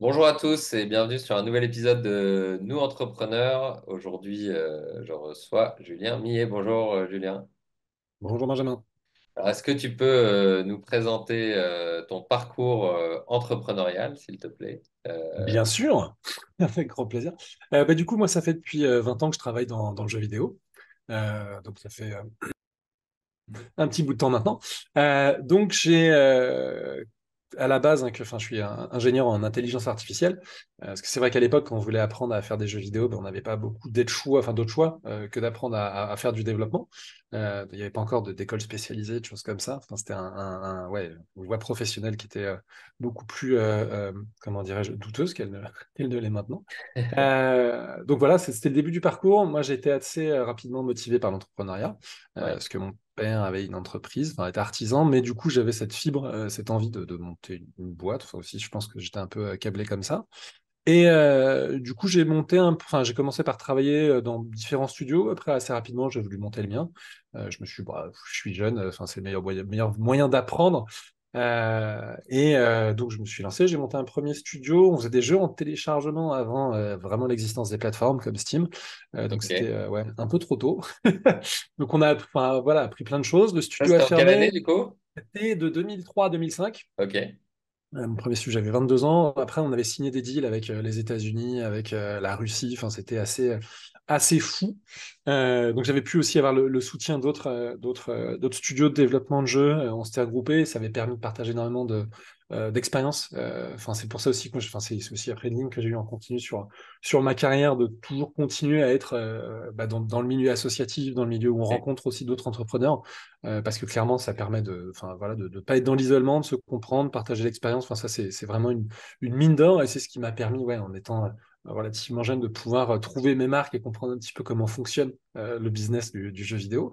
Bonjour à tous et bienvenue sur un nouvel épisode de Nous Entrepreneurs. Aujourd'hui, euh, je reçois Julien Millet. Bonjour euh, Julien. Bonjour Benjamin. Est-ce que tu peux euh, nous présenter ton parcours entrepreneurial, s'il te plaît? Bien sûr, avec grand plaisir. Bah, du coup, moi, ça fait depuis euh, 20 ans que je travaille dans, dans le jeu vidéo. Donc, ça fait un petit bout de temps maintenant. Donc, j'ai à la base, hein, que, je suis un, ingénieur en intelligence artificielle. Euh, parce que c'est vrai qu'à l'époque, quand on voulait apprendre à faire des jeux vidéo, ben, on n'avait pas beaucoup d'autres choix, enfin, d'autres choix euh, que d'apprendre à, faire du développement. Euh, il n'y avait pas encore d'école spécialisée, de choses comme ça. Enfin, c'était un, un- un- ouais, une voie professionnelle qui était beaucoup plus, comment dirais-je, douteuse qu'elle ne, qu'elle ne l'est maintenant. Donc voilà, c'était le début du parcours. Moi, été assez rapidement motivé par l'entrepreneuriat, ouais, parce que mon père avait une entreprise, enfin, était artisan, mais du coup, j'avais cette fibre, euh, cette envie de, monter une, boîte. Enfin, aussi, je pense que j'étais un peu euh, câblé comme ça. Et euh, du coup, j'ai monté enfin, j'ai commencé par travailler dans différents studios. Après, assez rapidement, j'ai voulu monter le mien. Je me suis, bah, je suis jeune, enfin, c'est le meilleur, meilleur moyen d'apprendre. Euh, et euh, donc, je me suis lancé. J'ai monté un premier studio. On faisait des jeux en téléchargement avant euh, vraiment l'existence des plateformes comme Steam. Donc, c'était ouais, un peu trop tôt. Donc, on a enfin, voilà, appris plein de choses. Le Ça, studio a année fermé. du coup? C'était de 2003 à 2005. Ok, Mon premier studio, j'avais 22 ans. Après, on avait signé des deals avec euh, les États-Unis, avec euh, la Russie. Enfin, c'était assez, euh, assez fou. Euh, donc, j'avais pu aussi avoir le, soutien d'autres, euh, d'autres, euh, d'autres studios de développement de jeux. Euh, on s'était regroupés. Ça avait permis de partager énormément de, euh, d'expériences. Euh, Enfin, c'est pour ça aussi que enfin, c'est aussi après une ligne que j'ai eu en continu sur, sur ma carrière de toujours continuer à être euh, bah, dans, dans le milieu associatif, dans le milieu où on rencontre aussi d'autres entrepreneurs. Euh, parce que clairement, ça permet de, enfin, voilà, de ne pas être dans l'isolement, de se comprendre, partager l'expérience. Enfin, ça, c'est c'est vraiment une, une mine d'or et c'est ce qui m'a permis, ouais, en étant relativement jeune, de pouvoir trouver mes marques et comprendre un petit peu comment fonctionne euh, le business du, du jeu vidéo.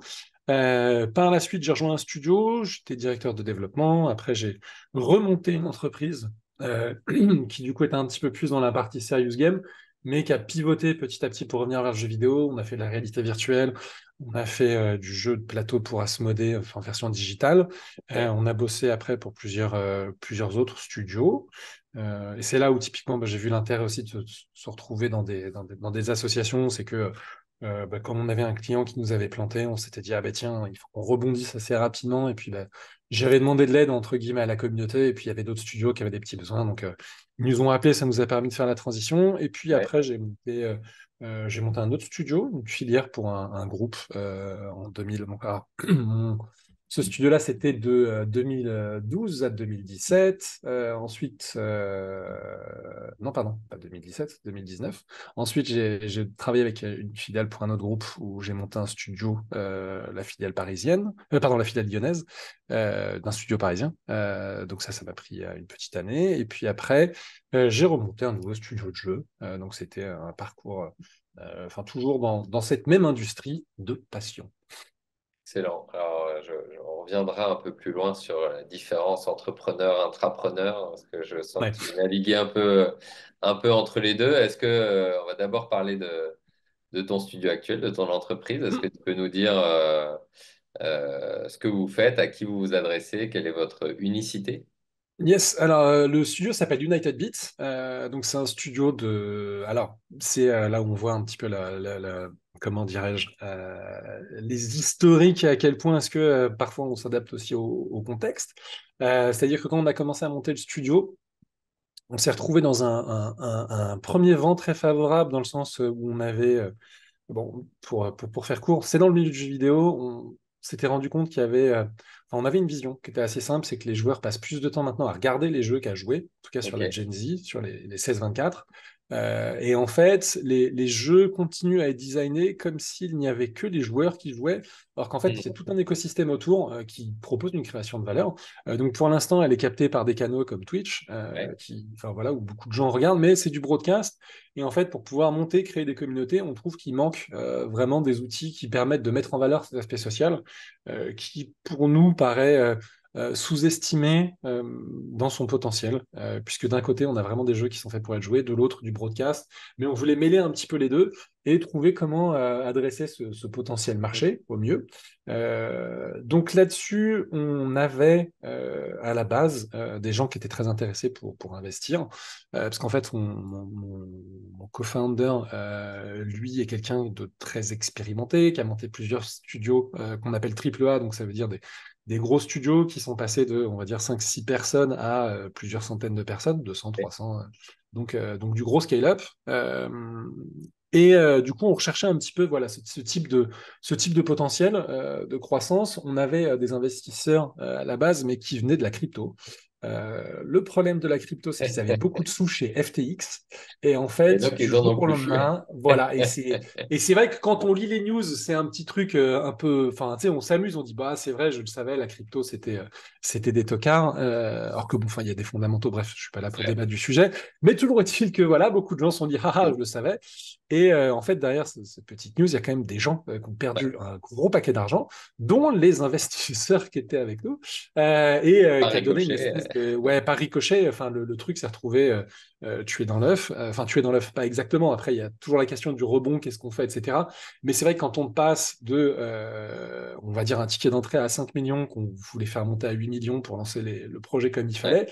Euh, par la suite, j'ai rejoint un studio, j'étais directeur de développement. Après, j'ai remonté une entreprise euh, qui, du coup, était un petit peu plus dans la partie serious game, mais qui a pivoté petit à petit pour revenir vers le jeu vidéo. On a fait de la réalité virtuelle, on a fait euh, du jeu de plateau pour Asmodée, enfin, en version digitale. On a bossé après pour plusieurs, plusieurs autres studios. Et c'est là où typiquement bah, j'ai vu l'intérêt aussi de se, se retrouver dans des, dans des, dans des associations. C'est que euh, bah, comme on avait un client qui nous avait planté, on s'était dit, ah ben tiens, il faut qu'on rebondisse assez rapidement. Et puis bah, j'avais demandé de l'aide entre guillemets à la communauté. Et puis il y avait d'autres studios qui avaient des petits besoins. Donc euh, ils nous ont appelés, ça nous a permis de faire la transition. Et puis Ouais. après, j'ai monté, euh, euh, j'ai monté un autre studio, une filière pour un, un groupe en 2000. Donc, alors, mon- ce studio-là, c'était de euh, 2012 à 2017. Euh, ensuite, euh, non, pardon, pas 2017, 2019. Ensuite, j'ai travaillé avec une filiale pour un autre groupe où j'ai monté un studio, euh, la filiale parisienne, euh, pardon, la filiale lyonnaise, euh, d'un studio parisien. Euh, donc ça, ça m'a pris euh, une petite année. Et puis après, euh, j'ai remonté un nouveau studio de jeu. Euh, donc c'était un parcours, euh, enfin toujours dans, dans cette même industrie de passion. Excellent. Alors, euh, je, reviendra un peu plus loin sur la différence entrepreneur-intrapreneur, parce que je sens Ouais. que tu navigues un peu, un peu entre les deux. Est-ce que, euh, on va d'abord parler de, de ton studio actuel, de ton entreprise. Est-ce que tu peux nous dire euh, euh, ce que vous faites, à qui vous vous adressez, quelle est votre unicité? Yes, alors euh, le studio s'appelle United Beats, Euh, donc c'est un studio de... Alors, c'est euh, là où on voit un petit peu la, la- la- comment dirais-je, euh, les historiques et à quel point est-ce que euh, parfois on s'adapte aussi au, au contexte. Euh, c'est-à-dire que quand on a commencé à monter le studio, on s'est retrouvé dans un, un- un- un premier vent très favorable dans le sens où on avait, bon, pour, pour, pour faire court, c'est dans le milieu du jeu vidéo, on s'était rendu compte qu'il y avait, enfin, on avait une vision qui était assez simple, c'est que les joueurs passent plus de temps maintenant à regarder les jeux qu'à jouer, en tout cas sur la Ok. Gen Z, sur les, les 16-24. Euh, et en fait, les, les jeux continuent à être designés comme s'il n'y avait que les joueurs qui jouaient, alors qu'en fait, c'est tout Mhm. un écosystème autour euh, qui propose une création de valeur. Euh, donc pour l'instant, elle est captée par des canaux comme Twitch, Ouais. qui, enfin voilà, où beaucoup de gens regardent, mais c'est du broadcast. Et en fait, pour pouvoir monter, créer des communautés, on trouve qu'il manque vraiment des outils qui permettent de mettre en valeur cet aspect social, qui pour nous paraît sous-estimé euh, dans son potentiel, euh, puisque d'un côté, on a vraiment des jeux qui sont faits pour être joués, de l'autre, du broadcast, mais on voulait mêler un petit peu les deux. et trouver comment adresser ce, potentiel marché au mieux. donc là-dessus, on avait à la base des gens qui étaient très intéressés pour, pour investir, parce qu'en fait, mon, mon co-founder, lui, est quelqu'un de très expérimenté, qui a monté plusieurs studios qu'on appelle AAA, donc ça veut dire des, des gros studios qui sont passés de, on va dire, 5-6 personnes à euh, plusieurs centaines de personnes, 200, 300. Euh, donc, euh, donc du gros scale-up. Et du coup, on recherchait un petit peu voilà, ce, type, de, ce type de potentiel de croissance. On avait des investisseurs à la base, mais qui venaient de la crypto. Euh, le problème de la crypto, c'est qu'ils avaient beaucoup de sous chez FTX. Et en fait, du jour au lendemain, voilà. Et c'est, vrai que quand on lit les news, c'est un petit truc euh, un peu. Enfin, tu sais, on s'amuse, on dit, bah, c'est vrai, je le savais, la crypto, c'était, euh, c'était des tocards. alors que, bon, enfin, il y a des fondamentaux. Bref, je suis pas là pour débattre du sujet. Mais toujours est-il que, voilà, beaucoup de gens se sont dit, ah, ah je le savais. Et en fait, derrière cette petite news, il y a quand même des gens qui ont perdu un gros paquet d'argent, dont les investisseurs qui étaient avec nous, et qui a donné une espèce ouais, par ricochet, enfin, le, truc s'est retrouvé euh, euh, tué dans l'œuf. Euh, enfin, tué dans l'œuf, pas exactement. Après, il y a toujours la question du rebond, qu'est-ce qu'on fait, etc. Mais c'est vrai que quand on passe de, on va dire, un ticket d'entrée à 5 millions, qu'on voulait faire monter à 8 millions pour lancer le projet comme il fallait,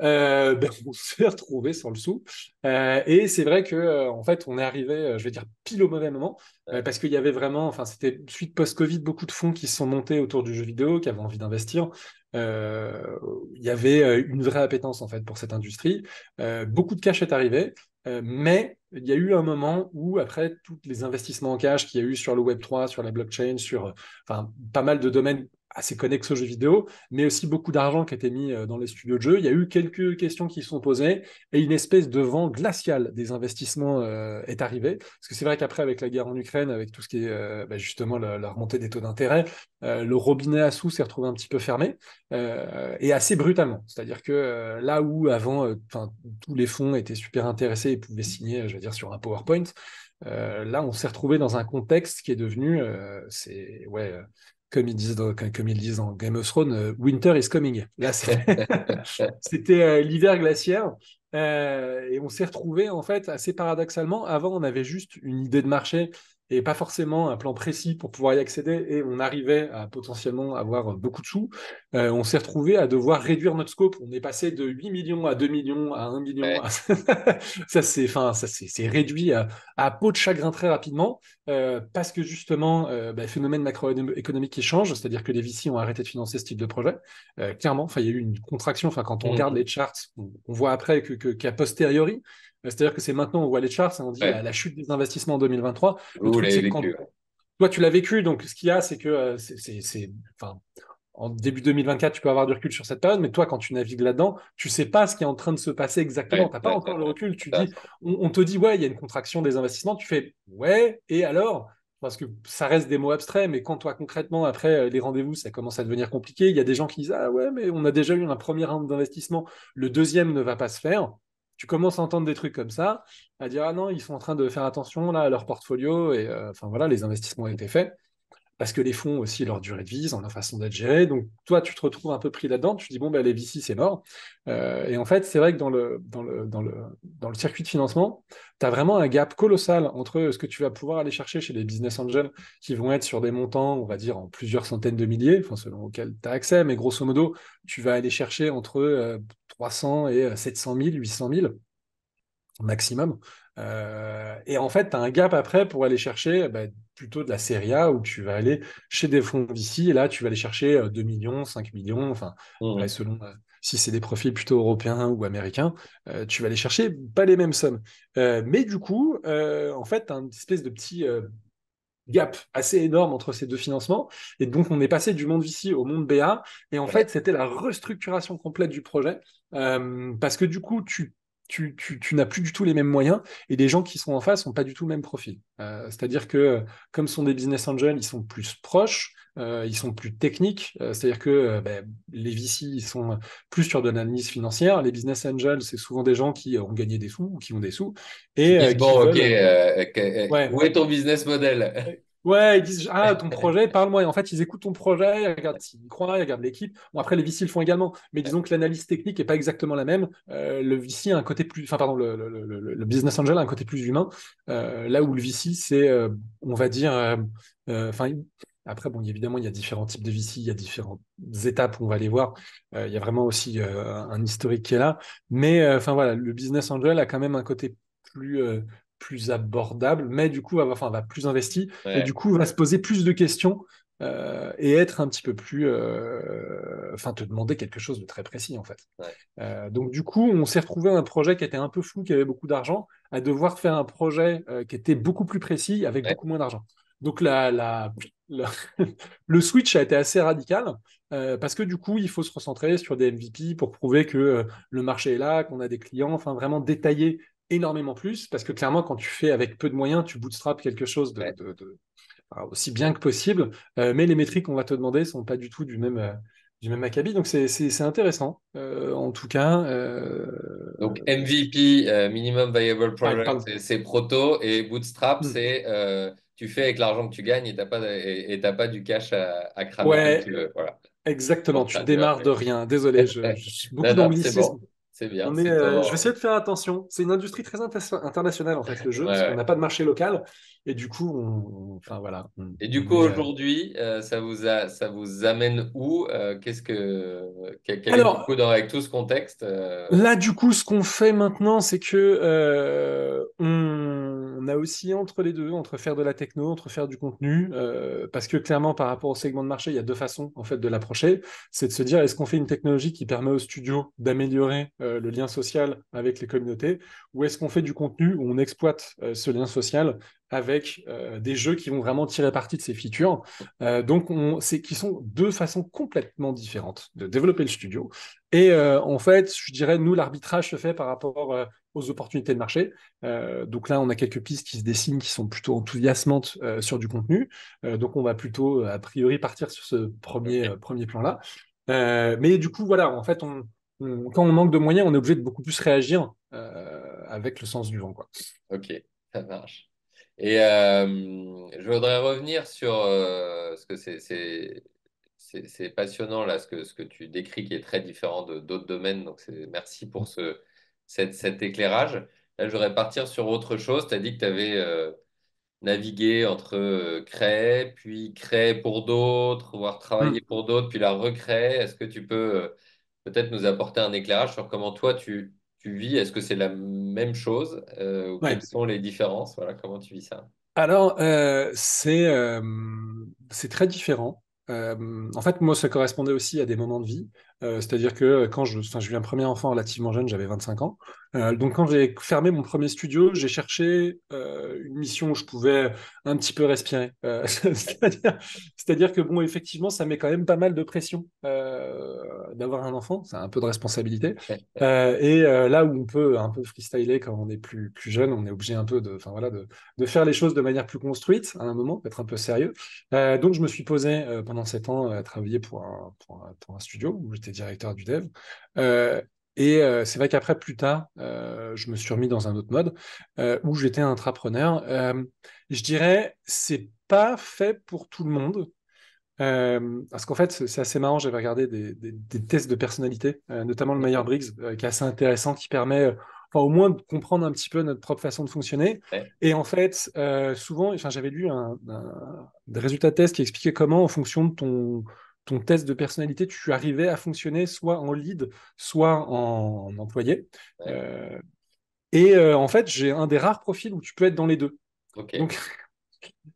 ben, on s'est retrouvé sur le sou. et c'est vrai que en fait, on est arrivé, je vais dire, pile au mauvais moment, parce qu'il y avait vraiment, enfin, c'était suite post-Covid, beaucoup de fonds qui se sont montés autour du jeu vidéo, qui avaient envie d'investir. Euh, il y avait euh, une vraie appétence en fait pour cette industrie. Euh, beaucoup de cash est arrivé, mais il y a eu un moment où, après tous les investissements en cash qu'il y a eu sur le Web3, sur la blockchain, sur enfin, pas mal de domaines assez connexes aux jeux vidéo, mais aussi beaucoup d'argent qui a été mis euh, dans les studios de jeux. Il y a eu quelques questions qui sont posées et une espèce de vent glacial des investissements euh, est arrivé. Parce que c'est vrai qu'après, avec la guerre en Ukraine, avec tout ce qui est euh, bah, justement la, remontée des taux d'intérêt, le robinet à sous s'est retrouvé un petit peu fermé et assez brutalement. C'est-à-dire que là où avant, tous les fonds étaient super intéressés et pouvaient signer, je veux dire, sur un PowerPoint, là, on s'est retrouvé dans un contexte qui est devenu, c'est ouais, comme ils disent dans, comme ils disent dans Game of Thrones, euh, Winter is coming. Là, c'était euh, l'hiver glaciaire. Euh, et on s'est retrouvé en fait assez paradoxalement. Avant, on avait juste une idée de marché et pas forcément un plan précis pour pouvoir y accéder, et on arrivait à potentiellement avoir beaucoup de sous, euh, on s'est retrouvé à devoir réduire notre scope. On est passé de 8 millions à 2 millions à 1 million. ça, c'est, enfin, ça, c'est, réduit à, peau de chagrin très rapidement, euh, parce que justement, euh, bah, phénomène macroéconomique qui change, c'est-à-dire que les VC ont arrêté de financer ce type de projet. Euh, clairement, il y a eu une contraction. Quand on mmh. regarde les charts, on, voit après que, qu'à posteriori, c'est-à-dire que c'est maintenant, on voit les charts et on dit la, chute des investissements en 2023. toi, tu l'as vécu, donc ce qu'il y a, c'est que euh, c'est, enfin, en début 2024, tu peux avoir du recul sur cette période, mais toi, quand tu navigues là-dedans, tu sais pas ce qui est en train de se passer exactement. tu n'as pas encore le recul. Tu dis, on, te dit, ouais, il y a une contraction des investissements. Tu fais, ouais, et alors? Parce que ça reste des mots abstraits, mais quand toi concrètement, après euh, les rendez-vous, ça commence à devenir compliqué, il y a des gens qui disent Ah ouais, mais on a déjà eu un premier round d'investissement, le deuxième ne va pas se faire tu commences à entendre des trucs comme ça, à dire ah non, ils sont en train de faire attention là à leur portfolio et euh, enfin voilà, les investissements ont été faits parce que les fonds aussi leur durée de vie, leur façon d'être gérés. Donc toi, tu te retrouves un peu pris là-dedans. Tu te dis bon ben les VC c'est mort. Euh, et en fait, c'est vrai que dans le dans le dans le dans le circuit de financement, tu as vraiment un gap colossal entre ce que tu vas pouvoir aller chercher chez les business angels qui vont être sur des montants, on va dire en plusieurs centaines de milliers, selon auxquels tu as accès, mais grosso modo, tu vas aller chercher entre 300 euh, et 700 000, 800 000 maximum. Euh, et en fait, tu as un gap après pour aller chercher bah, plutôt de la série A où tu vas aller chez des fonds d'ici et là, tu vas aller chercher 2 euh, millions, 5 millions, enfin, mmh. selon euh, si c'est des profils plutôt européens ou américains, tu vas aller chercher pas les mêmes sommes. mais du coup, en fait, tu as une espèce de petit gap assez énorme entre ces deux financements. Et donc, on est passé du monde VC au monde BA. Et en fait, c'était la restructuration complète du projet. parce que du coup, tu tu, n'as plus du tout les mêmes moyens et les gens qui sont en face n'ont pas du tout le même profil. Euh, c'est-à-dire que comme sont des business angels, ils sont plus proches, euh, ils sont plus techniques. Euh, c'est-à-dire que ben, les VC ils sont plus sur de l'analyse financière. Les business angels, c'est souvent des gens qui ont gagné des sous ou qui ont des sous. Et, bon, ok, où est ton business model? Ouais, ils disent Ah, ton projet, parle-moi. Et en fait, ils écoutent ton projet, ils regardent s'ils croient, ils regardent l'équipe. Bon, après, les VC le font également. Mais disons que l'analyse technique n'est pas exactement la même. Euh, le VC a un côté plus. Enfin, pardon, le, business angel a un côté plus humain. Euh, là où le VC, c'est, euh, on va dire. Enfin, après, bon, évidemment, il y a différents types de VC, il y a différentes étapes, on va les voir. Il y a vraiment aussi un historique qui est là. Mais enfin voilà, le business angel a quand même un côté plus, plus abordable, mais du coup, va, enfin, va plus investi et Ouais, du coup, va se poser plus de questions euh, et être un petit peu plus. euh, Enfin, te demander quelque chose de très précis, en fait. ouais, Euh, donc, du coup, on s'est retrouvé à un projet qui était un peu flou, qui avait beaucoup d'argent, à devoir faire un projet qui était beaucoup plus précis avec ouais, beaucoup moins d'argent. Donc, la, la, la- le switch a été assez radical euh, parce que du coup, il faut se recentrer sur des MVP pour prouver que euh, le marché est là, qu'on a des clients, enfin vraiment détailler énormément plus parce que clairement, quand tu fais avec peu de moyens, tu bootstrap quelque chose de, ouais. de- de- enfin, aussi bien que possible, euh, mais les métriques qu'on va te demander sont pas du tout du même, euh, du même acabit. Donc, c'est intéressant, euh, en tout cas. Donc MVP, Minimum Viable ouais, Product, c'est proto et Bootstrap, Hmm. c'est tu fais avec l'argent que tu gagnes et t'as pas, et, et pas du cash à, à cramer Ouais. Voilà, exactement. Tu démarres de rien. Désolé, je, je- beaucoup d'anglicisme. C'est bien, On est, c'est euh, je vais essayer de faire attention. C'est une industrie très inter- internationale, en fait, le jeu, Ouais, parce qu'on ouais. n'a pas de marché local. Et du coup, on, enfin, voilà, on, Et du coup, euh, aujourd'hui, euh, ça vous a, ça vous amène où? Euh, qu'est-ce que, quel, quel est du coup, dans, avec tout ce contexte? euh, Là, du coup, ce qu'on fait maintenant, c'est que on, a aussi entre les deux, entre faire de la techno, entre faire du contenu, parce que clairement, par rapport au segment de marché, il y a deux façons en fait de l'approcher. C'est de se dire, est-ce qu'on fait une technologie qui permet au studio d'améliorer le lien social avec les communautés, ou est-ce qu'on fait du contenu où on exploite ce lien social avec euh, des jeux qui vont vraiment tirer parti de ces features. Euh, donc, on, c'est qui sont deux façons complètement différentes de développer le studio. Et euh, en fait, je dirais, nous, l'arbitrage se fait par rapport aux opportunités de marché. Donc là, on a quelques pistes qui se dessinent, qui sont plutôt enthousiasmantes sur du contenu. Donc on va plutôt, a priori, partir sur ce premier, premier plan-là. Mais du coup, voilà, en fait, quand on manque de moyens, on est obligé de beaucoup plus réagir avec le sens du vent, quoi. ok, ça marche. Et euh, je voudrais revenir sur euh, ce que c'est, passionnant là, ce que, ce que tu décris qui est très différent de d'autres domaines. Donc merci pour ce, cette- cet éclairage. Là, je voudrais partir sur autre chose. Tu as dit que tu avais navigué entre euh, créer, puis créer pour d'autres, voire travailler Hmm. pour d'autres, puis la recréer. Est-ce que tu peux euh, peut-être nous apporter un éclairage sur comment toi tu, tu vis? Est-ce que c'est la même chose euh, ou quelles sont les différences? Voilà, comment tu vis ça? Alors, euh, c'est euh, c'est très différent. Euh, en fait, moi, ça correspondait aussi à des moments de vie. Euh, c'est-à-dire que quand je, enfin, j'ai eu un premier enfant relativement jeune, j'avais 25 ans. Euh, donc, quand j'ai fermé mon premier studio, j'ai cherché euh, une mission où je pouvais un petit peu respirer. Euh, c'est-à-dire, que, bon, effectivement, ça met quand même pas mal de pression euh, d'avoir un enfant. C'est un peu de responsabilité. Euh, et euh, là où on peut un peu freestyler quand on est plus, plus jeune, on est obligé un peu de, enfin, voilà, de, de faire les choses de manière plus construite à un moment, d'être un peu sérieux. Euh, donc je me suis posé euh, pendant sept ans à travailler pour un, pour un, pour un studio où directeur du dev. Euh, et euh, c'est vrai qu'après, plus tard, euh, je me suis remis dans un autre mode euh, où j'étais intrapreneur. Je dirais, c'est pas fait pour tout le monde. Parce qu'en fait, c'est assez marrant, j'avais regardé des, des- des tests de personnalité, notamment le Myers-Briggs, euh, qui est assez intéressant, qui permet, enfin, au moins de comprendre un petit peu notre propre façon de fonctionner. Ouais, Et en fait, souvent, enfin, j'avais lu un, un- des résultats de tests qui expliquaient comment, en fonction de ton, ton test de personnalité, tu arrivais à fonctionner soit en lead, soit en, en employé. ouais, Euh, et euh, en fait, j'ai un des rares profils où tu peux être dans les deux. Donc,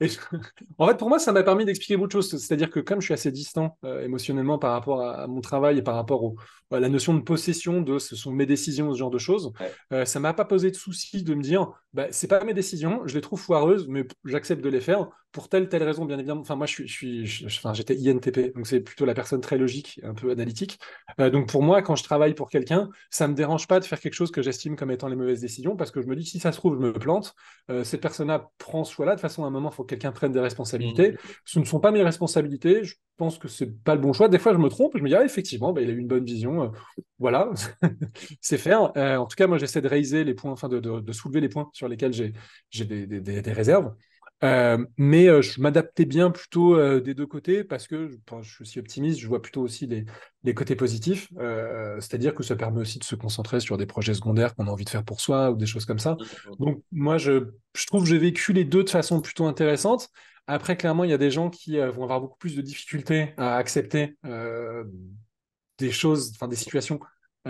et je- En fait, pour moi, ça m'a permis d'expliquer beaucoup de choses. C'est-à-dire que comme je suis assez distant euh, émotionnellement par rapport à, à mon travail et par rapport au- à la notion de possession, de ce sont mes décisions, ce genre de choses, Ouais, euh, ça m'a pas posé de souci de me dire, bah, c'est pas mes décisions, je les trouve foireuses, mais j'accepte de les faire pour telle telle raison, bien évidemment. Enfin, moi, je suis, je suis, je- enfin, j'étais INTP, donc c'est plutôt la personne très logique, un peu analytique. Euh, donc pour moi, quand je travaille pour quelqu'un, ça me dérange pas de faire quelque chose que j'estime comme étant les mauvaises décisions, parce que je me dis, si ça se trouve, je me plante, euh, cette personne-là prend ce choix-là. De façon, à un moment, faut que quelqu'un prenne des responsabilités. Mhm. Ce ne sont pas mes responsabilités. Je pense que c'est pas le bon choix. Des fois, je me trompe. Je me dis, ah, effectivement, bah, il a eu une bonne vision. Euh, voilà, c'est faire. Euh, en tout cas, moi, j'essaie de raiser les points, enfin, de, de- de soulever les points sur lesquels j'ai des réserves. Euh, mais euh, je m'adaptais bien plutôt euh, des deux côtés parce que je, je, suis optimiste, je vois plutôt aussi les, les côtés positifs, c'est-à-dire que ça permet aussi de se concentrer sur des projets secondaires qu'on a envie de faire pour soi ou des choses comme ça. Donc moi, je, je trouve que j'ai vécu les deux de façon plutôt intéressante. Après, clairement, il y a des gens qui vont avoir beaucoup plus de difficultés à accepter des choses, enfin des situations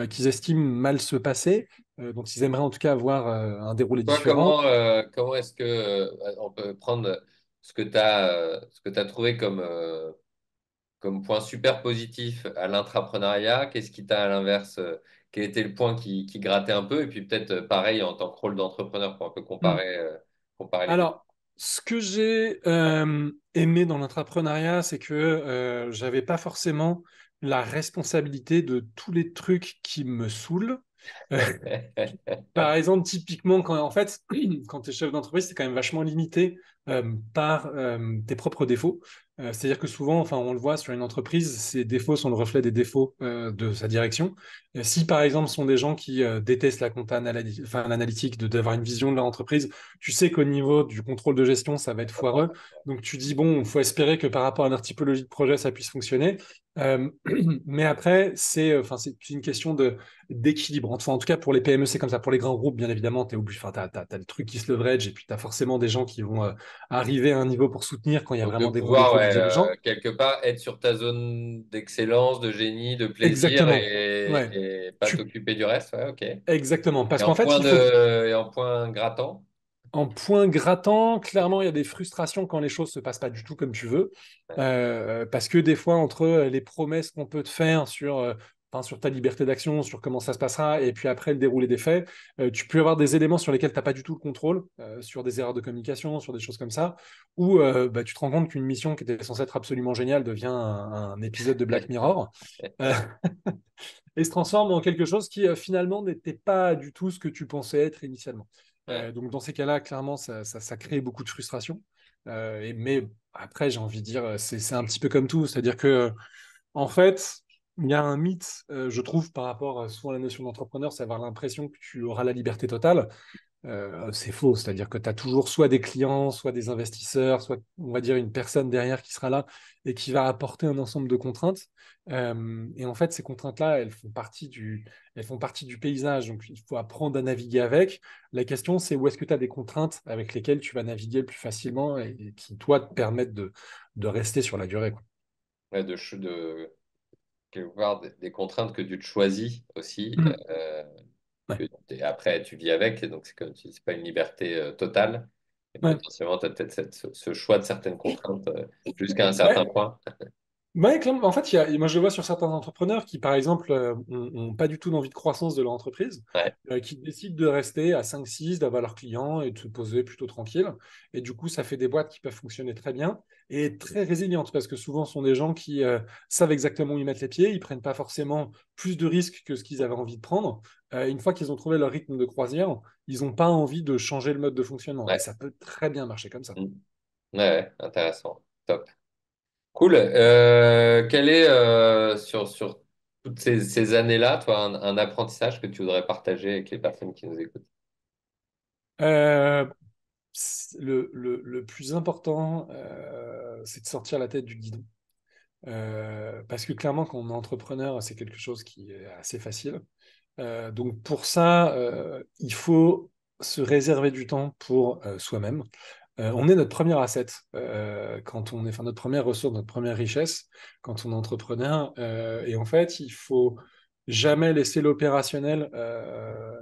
qu'ils estiment mal se passer, euh, dont ils aimeraient en tout cas avoir euh, un déroulé différent. Comment, comment est-ce que on peut prendre ce que tu as, as trouvé comme, comme point super positif à l'intrapreneuriat? Qu'est-ce qui t'a à l'inverse Quel était le point qui, qui, grattait un peu? Et puis peut-être pareil en tant que rôle d'entrepreneur pour un peu comparer, hmm. comparer les Alors, ce que j'ai aimé dans l'intrapreneuriat, c'est que j'avais pas forcément la responsabilité de tous les trucs qui me saoulent. Par exemple, typiquement, quand en fait, quand tu es chef d'entreprise, c'est quand même vachement limité euh, par euh, tes propres défauts. Euh, c'est-à-dire que souvent, enfin, on le voit sur une entreprise, ces défauts sont le reflet des défauts de sa direction. si par exemple, ce sont des gens qui détestent la compta enfin, l'analytique, d'avoir une vision de leur entreprise, tu sais qu'au niveau du contrôle de gestion, ça va être foireux. Donc tu dis bon, il faut espérer que par rapport à leur typologie de projet, ça puisse fonctionner. mais après, c'est enfin, c'est une question de d'équilibre. Enfin, en tout cas, pour les PME, c'est comme ça. Pour les grands groupes, bien évidemment, tu. Enfin, tu as, le truc qui se leverage et puis tu as forcément des gens qui vont arriver à un niveau pour soutenir quand il y a vraiment des pouvoir, ouais, euh, quelque part, être sur ta zone d'excellence, de génie, de plaisir et, pas t'occuper du reste. ok. Exactement. Parce qu'en fait, et en point grattant. En point grattant, clairement, il y a des frustrations quand les choses se passent pas du tout comme tu veux. Euh, parce que des fois, entre les promesses qu'on peut te faire sur euh, sur ta liberté d'action, sur comment ça se passera, et puis après le déroulé des faits, euh, tu peux avoir des éléments sur lesquels tu n'as pas du tout le contrôle, euh, sur des erreurs de communication, sur des choses comme ça, où euh, bah, tu te rends compte qu'une mission qui était censée être absolument géniale devient un, épisode de Black Mirror, et se transforme en quelque chose qui finalement n'était pas du tout ce que tu pensais être initialement. Donc dans ces cas-là, clairement, ça, crée beaucoup de frustration. Et, mais après, j'ai envie de dire, c'est un petit peu comme tout, c'est-à-dire que en fait, il y a un mythe, euh, je trouve, par rapport à souvent la notion d'entrepreneur, c'est avoir l'impression que tu auras la liberté totale. Euh, c'est faux, c'est-à-dire que tu as toujours soit des clients, soit des investisseurs, soit, on va dire, une personne derrière qui sera là et qui va apporter un ensemble de contraintes. Euh, et en fait, ces contraintes-là, elles font partie du, elles font partie du paysage, donc il faut apprendre à naviguer avec. La question, c'est où est-ce que tu as des contraintes avec lesquelles tu vas naviguer le plus facilement et, qui, toi, te permettent de, de rester sur la durée. Quoi. Ouais, de, de voir des, contraintes que tu te choisis aussi. Mm. Euh, après, tu vis avec, donc c'est comme c'est pas une liberté euh, totale. Et potentiellement, tu as peut-être ce choix de certaines contraintes euh, jusqu'à un certain point. En fait, y a, moi je le vois sur certains entrepreneurs qui, par exemple, n'ont pas du tout d'envie de croissance de leur entreprise, qui décident de rester à 5-6, d'avoir leurs clients et de se poser plutôt tranquille. Et du coup, ça fait des boîtes qui peuvent fonctionner très bien et très résilientes parce que souvent ce sont des gens qui euh, savent exactement où ils mettent les pieds, ils prennent pas forcément plus de risques que ce qu'ils avaient envie de prendre. Euh, une fois qu'ils ont trouvé leur rythme de croisière, ils n'ont pas envie de changer le mode de fonctionnement. Et ça peut très bien marcher comme ça. Mm. Ouais, intéressant. Top. Cool. Euh, quel est sur, sur toutes ces, années-là, toi, un, apprentissage que tu voudrais partager avec les personnes qui nous écoutent? Le, le, plus important, euh, c'est de sortir la tête du guidon. Euh, parce que clairement, quand on est entrepreneur, c'est quelque chose qui est assez facile. Euh, donc pour ça, il faut se réserver du temps pour soi-même. On est notre premier asset quand on est, notre première ressource, notre première richesse quand on est entrepreneur. et en fait, il faut jamais laisser l'opérationnel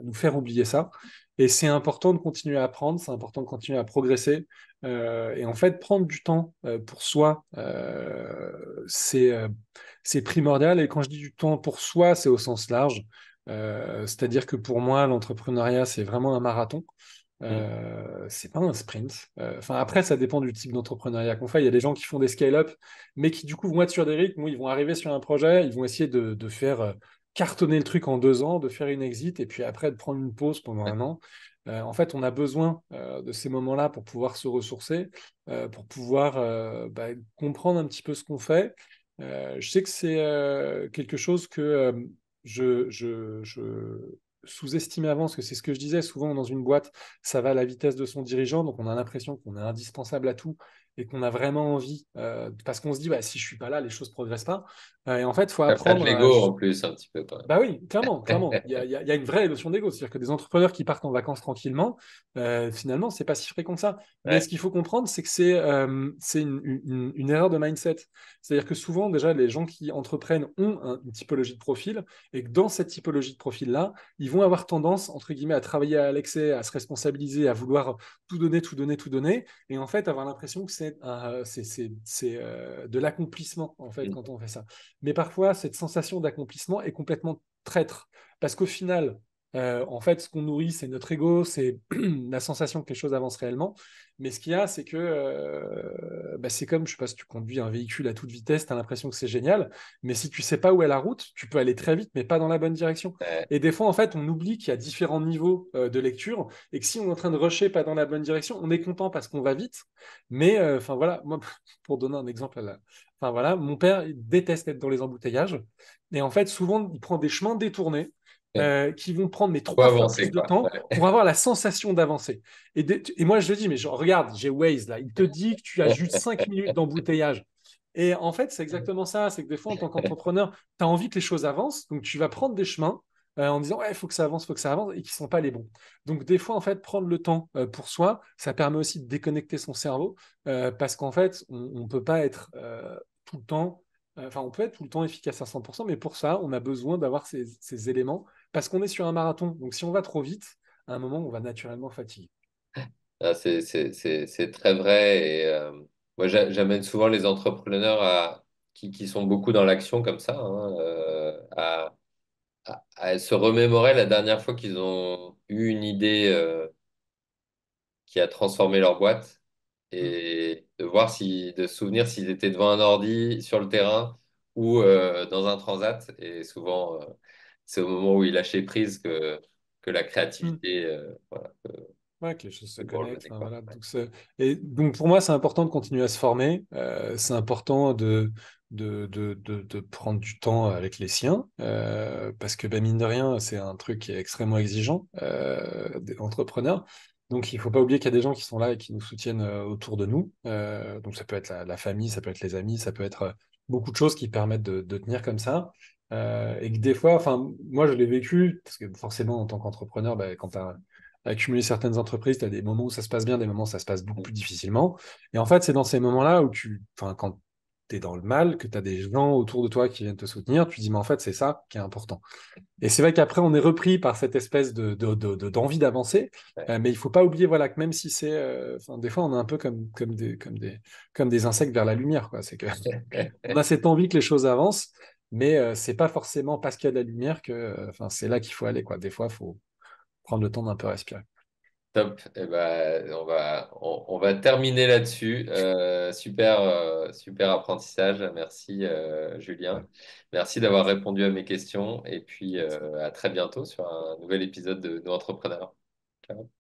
nous faire oublier ça. Et c'est important de continuer à apprendre, c'est important de continuer à progresser. Euh, et en fait, prendre du temps euh, pour soi, euh, c'est primordial. Et quand je dis du temps pour soi, c'est au sens large. C'est-à-dire que pour moi, l'entrepreneuriat, c'est vraiment un marathon. Euh, c'est pas un sprint. Enfin, après, ça dépend du type d'entrepreneuriat qu'on fait. Il y a des gens qui font des scale-up, mais qui du coup vont être sur des rythmes où ils vont arriver sur un projet, ils vont essayer de, de faire cartonner le truc en deux ans, de faire une exit et puis après de prendre une pause pendant un an. Euh, en fait, on a besoin euh, de ces moments-là pour pouvoir se ressourcer, euh, pour pouvoir bah, comprendre un petit peu ce qu'on fait. je sais que c'est quelque chose que je, je, sous-estimer avant, parce que c'est ce que je disais, souvent dans une boîte, ça va à la vitesse de son dirigeant, donc on a l'impression qu'on est indispensable à tout et qu'on a vraiment envie, euh, parce qu'on se dit, bah, si je suis pas là, les choses progressent pas. Euh, et en fait, il faut apprendre. de l'ego en plus, un petit peu. Bah oui, clairement, clairement. Il y, a, y a, une vraie notion d'ego. C'est-à-dire que des entrepreneurs qui partent en vacances tranquillement, euh, finalement, c'est pas si fréquent que ça. Mais ce qu'il faut comprendre, c'est que c'est euh, une, une, une, erreur de mindset. C'est-à-dire que souvent, déjà, les gens qui entreprennent ont une typologie de profil et que dans cette typologie de profil-là, ils vont avoir tendance, entre guillemets, à travailler à l'excès, à se responsabiliser, à vouloir tout donner, tout donner, tout donner. Et en fait, avoir l'impression que c'est euh, de l'accomplissement, en fait, mm. quand on fait ça. Mais parfois, cette sensation d'accomplissement est complètement traître. Parce qu'au final, euh, en fait, ce qu'on nourrit, c'est notre ego, c'est la sensation que les choses avancent réellement. Mais ce qu'il y a, c'est que euh, bah, c'est comme, je sais pas si tu conduis un véhicule à toute vitesse, tu as l'impression que c'est génial, mais si tu sais pas où est la route, tu peux aller très vite, mais pas dans la bonne direction. Et des fois, en fait, on oublie qu'il y a différents niveaux euh, de lecture et que si on est en train de rusher pas dans la bonne direction, on est content parce qu'on va vite. Mais enfin voilà, moi, pour donner un exemple Enfin voilà, mon père déteste être dans les embouteillages. Et en fait, souvent, il prend des chemins détournés euh, qui vont prendre mes trois fois plus de temps pour avoir la sensation d'avancer. Et, et, moi, je le dis, mais genre, regarde, j'ai Waze là, il te dit que tu as juste cinq minutes d'embouteillage. Et en fait, c'est exactement ça. C'est que des fois, en tant qu'entrepreneur, tu as envie que les choses avancent. Donc, tu vas prendre des chemins euh, en disant, ouais, il faut que ça avance, il faut que ça avance, et qui ne sont pas les bons. Donc, des fois, en fait, prendre le temps euh, pour soi, ça permet aussi de déconnecter son cerveau, parce qu'en fait, on ne peut pas être tout le temps Enfin, on peut être tout le temps efficace à 100%, mais pour ça, on a besoin d'avoir ces, ces, éléments parce qu'on est sur un marathon. Donc, si on va trop vite, à un moment, on va naturellement fatiguer. Ah, c'est très vrai. Et euh, moi, j'amène souvent les entrepreneurs à, qui, qui sont beaucoup dans l'action comme ça, hein, euh, à, à, se remémorer la dernière fois qu'ils ont eu une idée euh, qui a transformé leur boîte et de voir si, de se souvenir s'ils étaient devant un ordi sur le terrain ou dans un transat. Et souvent, c'est au moment où il lâchait prise que, que la créativité. Mm. Euh, voilà, que les choses se connectent. et donc pour moi, c'est important de continuer à se former. Euh, c'est important de, de, de, de, prendre du temps avec les siens, euh, parce que ben, mine de rien, c'est un truc qui est extrêmement exigeant des entrepreneurs. Donc il ne faut pas oublier qu'il y a des gens qui sont là et qui nous soutiennent autour de nous. donc ça peut être la, la, famille, ça peut être les amis, ça peut être beaucoup de choses qui permettent de, de tenir comme ça. Euh, et que des fois, enfin, moi je l'ai vécu, parce que forcément en tant qu'entrepreneur, bah, quand tu as accumulé certaines entreprises, tu as des moments où ça se passe bien, des moments où ça se passe beaucoup plus difficilement. Et en fait, c'est dans ces moments-là où tu, enfin, quand tu es dans le mal, que tu as des gens autour de toi qui viennent te soutenir, tu dis, mais en fait, c'est ça qui est important. Et c'est vrai qu'après, on est repris par cette espèce de, d'envie d'avancer, euh, mais il faut pas oublier, voilà, que même si c'est, euh, des fois, on est un peu comme, comme, des, comme, des, comme des insectes vers la lumière, quoi. C'est que on a cette envie que les choses avancent, mais euh, c'est pas forcément parce qu'il y a de la lumière que euh, c'est là qu'il faut aller. Quoi. Des fois, il faut prendre le temps d'un peu respirer. Top. Eh ben, on, va, on, va terminer là-dessus. Euh, super, super apprentissage. Merci, Julien. Merci d'avoir répondu à mes questions. Et puis, à très bientôt sur un nouvel épisode de Nos Entrepreneurs. Ciao.